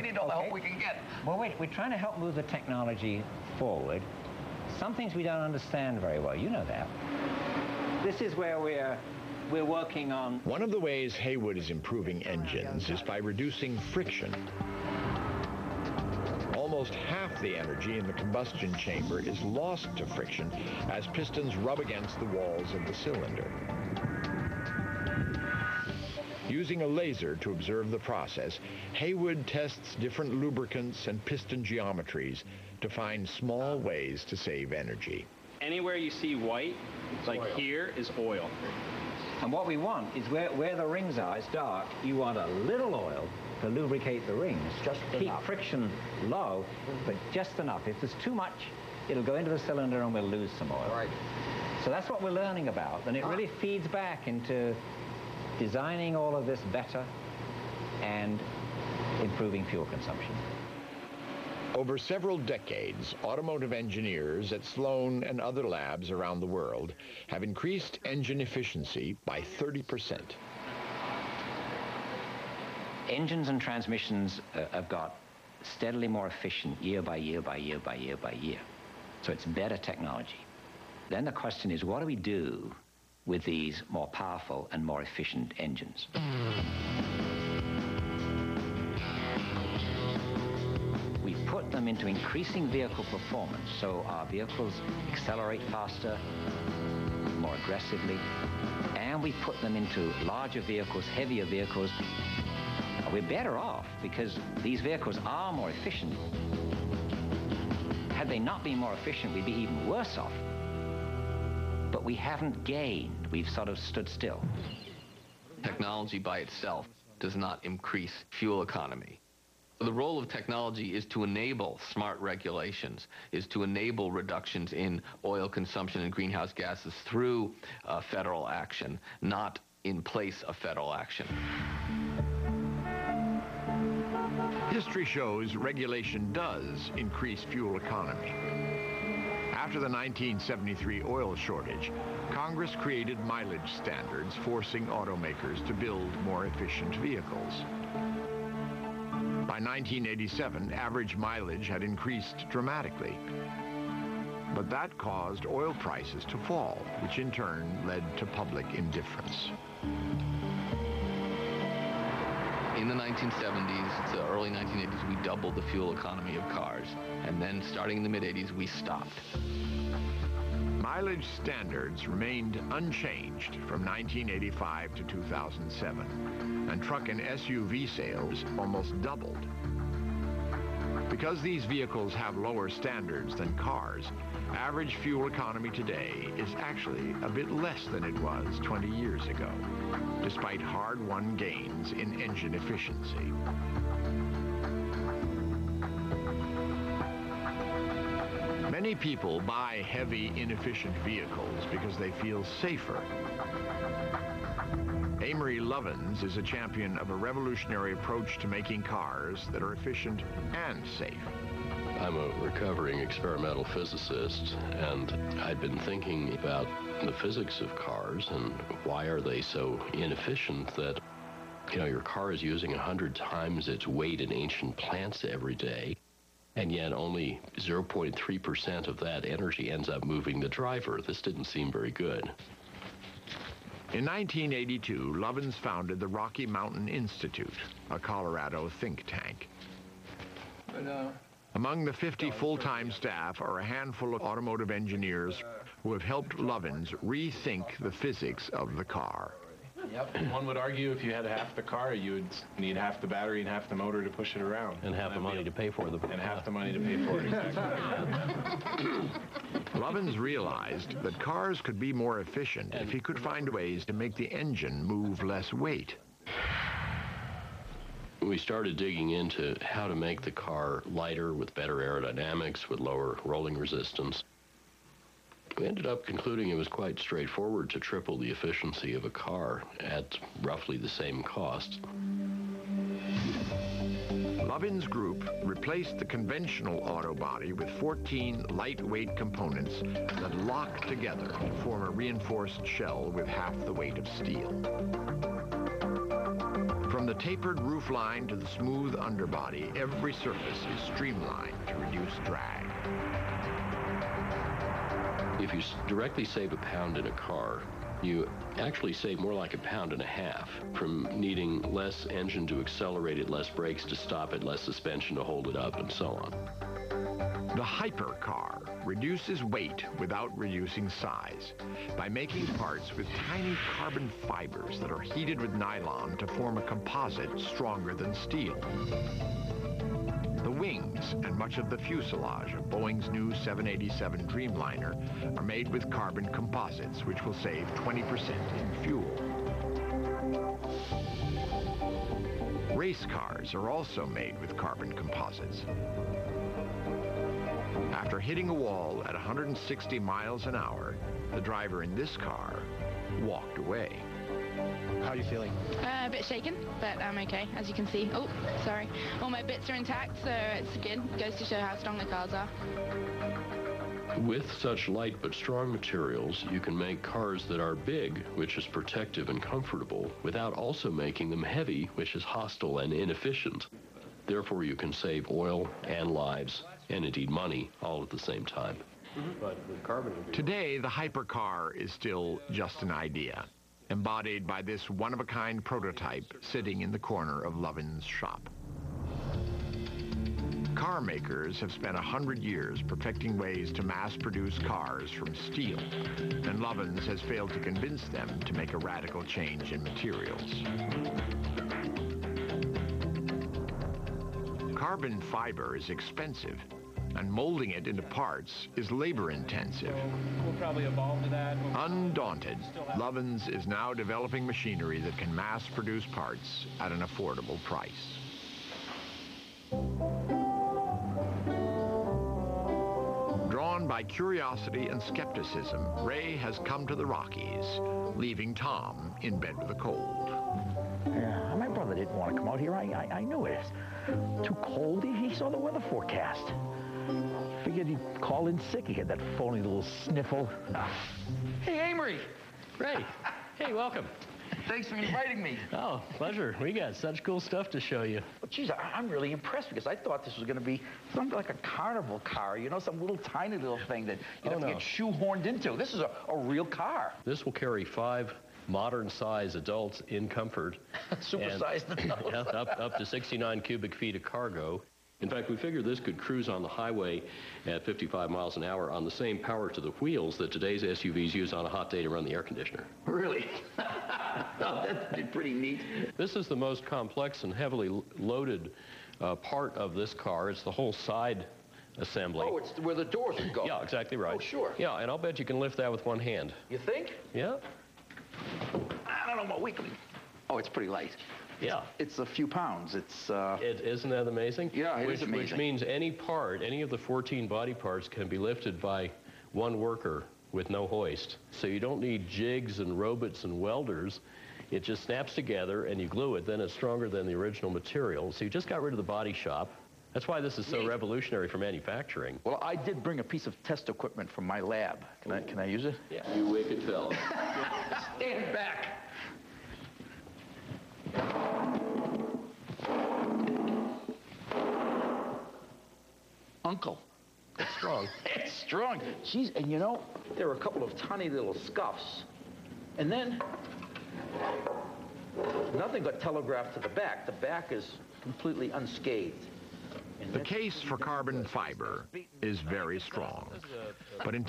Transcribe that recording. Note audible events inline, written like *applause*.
we need all the help we can get. Well, wait, we're trying to help move the technology forward. Some things we don't understand very well. You know that. This is where we're we're working on. One of the ways Heywood is improving engines is by reducing friction. Almost half the energy in the combustion chamber is lost to friction as pistons rub against the walls of the cylinder. Using a laser to observe the process, Heywood tests different lubricants and piston geometries to find small ways to save energy. Anywhere you see white, like oil. here, is oil. And what we want is where, where the rings are, it's dark, you want a little oil to lubricate the rings. Just keep enough. friction low, but just enough. If there's too much, it'll go into the cylinder and we'll lose some oil. Right. So that's what we're learning about, and it ah. really feeds back into designing all of this better and improving fuel consumption. Over several decades, automotive engineers at Sloan and other labs around the world have increased engine efficiency by 30%. Engines and transmissions uh, have got steadily more efficient year by year by year by year by year. So it's better technology. Then the question is, what do we do with these more powerful and more efficient engines? We put them into increasing vehicle performance so our vehicles accelerate faster, more aggressively, and we put them into larger vehicles, heavier vehicles, we're better off because these vehicles are more efficient. Had they not been more efficient, we'd be even worse off. But we haven't gained. We've sort of stood still. Technology by itself does not increase fuel economy. The role of technology is to enable smart regulations, is to enable reductions in oil consumption and greenhouse gases through uh, federal action, not in place of federal action. History shows regulation does increase fuel economy. After the 1973 oil shortage, Congress created mileage standards forcing automakers to build more efficient vehicles. By 1987, average mileage had increased dramatically. But that caused oil prices to fall, which in turn led to public indifference. The 1970s, the early 1980s, we doubled the fuel economy of cars. And then starting in the mid-80s, we stopped. Mileage standards remained unchanged from 1985 to 2007, and truck and SUV sales almost doubled. Because these vehicles have lower standards than cars, average fuel economy today is actually a bit less than it was 20 years ago, despite hard-won gains in engine efficiency. Many people buy heavy, inefficient vehicles because they feel safer. Amory Lovins is a champion of a revolutionary approach to making cars that are efficient and safe. I'm a recovering experimental physicist, and I'd been thinking about the physics of cars and why are they so inefficient that, you know, your car is using 100 times its weight in ancient plants every day and yet only 0.3% of that energy ends up moving the driver. This didn't seem very good. In 1982, Lovins founded the Rocky Mountain Institute, a Colorado think tank. But, uh, Among the 50 full-time staff are a handful of automotive engineers who have helped Lovins rethink the physics of the car. Yep. One would argue if you had half the car, you would need half the battery and half the motor to push it around. And half the money to pay for it. And half the money to pay for it, exactly. *laughs* Lovins realized that cars could be more efficient if he could find ways to make the engine move less weight. We started digging into how to make the car lighter with better aerodynamics, with lower rolling resistance. We ended up concluding it was quite straightforward to triple the efficiency of a car at roughly the same cost. Lovins Group replaced the conventional auto body with 14 lightweight components that lock together to form a reinforced shell with half the weight of steel. The tapered roofline to the smooth underbody, every surface is streamlined to reduce drag. If you directly save a pound in a car, you actually save more like a pound and a half from needing less engine to accelerate it, less brakes to stop it, less suspension to hold it up, and so on. The hypercar reduces weight without reducing size by making parts with tiny carbon fibers that are heated with nylon to form a composite stronger than steel. The wings and much of the fuselage of Boeing's new 787 Dreamliner are made with carbon composites, which will save 20% in fuel. Race cars are also made with carbon composites. After hitting a wall at 160 miles an hour, the driver in this car walked away. How are you feeling? Uh, a bit shaken, but I'm okay, as you can see. Oh, sorry. All my bits are intact, so it's good. Goes to show how strong the cars are. With such light but strong materials, you can make cars that are big, which is protective and comfortable, without also making them heavy, which is hostile and inefficient. Therefore, you can save oil and lives, and indeed money, all at the same time. Today, the hypercar is still just an idea, embodied by this one-of-a-kind prototype sitting in the corner of Lovin's shop. Car makers have spent a hundred years perfecting ways to mass-produce cars from steel, and Lovins has failed to convince them to make a radical change in materials. Carbon fiber is expensive, and molding it into parts is labor-intensive. We'll probably evolve to that. Undaunted, Lovins is now developing machinery that can mass produce parts at an affordable price. Drawn by curiosity and skepticism, Ray has come to the Rockies, leaving Tom in bed with a cold. Yeah, my brother didn't want to come out here. I, I, I knew it. Too cold. He, he saw the weather forecast. Figured he'd call in sick. He had that phony little sniffle. Hey, Amory. Ray. Hey, welcome. Thanks for inviting me. Oh, pleasure. We got such cool stuff to show you. But geez, I, I'm really impressed because I thought this was going to be something like a carnival car, you know, some little tiny little thing that you Oh, have to no. get shoehorned into. This is a, a real car. This will carry five modern-size adults in comfort. *laughs* Supersized and, adults. *laughs* yeah, up, up to 69 cubic feet of cargo. In fact, we figure this could cruise on the highway at 55 miles an hour on the same power to the wheels that today's SUVs use on a hot day to run the air conditioner. Really? *laughs* oh, that'd be pretty neat. This is the most complex and heavily loaded uh, part of this car. It's the whole side assembly. Oh, it's where the doors would go. yeah, exactly right. Oh, sure. Yeah, and I'll bet you can lift that with one hand. You think? Yeah? I don't know about weekly. Oh, it's pretty light. Yeah. It's a few pounds. It's, uh, It, isn't that amazing? Yeah, it which, is amazing. Which means any part, any of the 14 body parts can be lifted by one worker with no hoist. So you don't need jigs and robots and welders. It just snaps together and you glue it. Then it's stronger than the original material. So you just got rid of the body shop. That's why this is so revolutionary for manufacturing. well, I did bring a piece of test equipment from my lab. Can I, can I use it? Yeah. You wicked fellow. *laughs* Stand back. Uncle. It's strong. *laughs* It's strong. Jeez, and you know, there are a couple of tiny little scuffs. And then, nothing got telegraphed to the back. The back is completely unscathed. And The case for carbon fiber is very strong, but until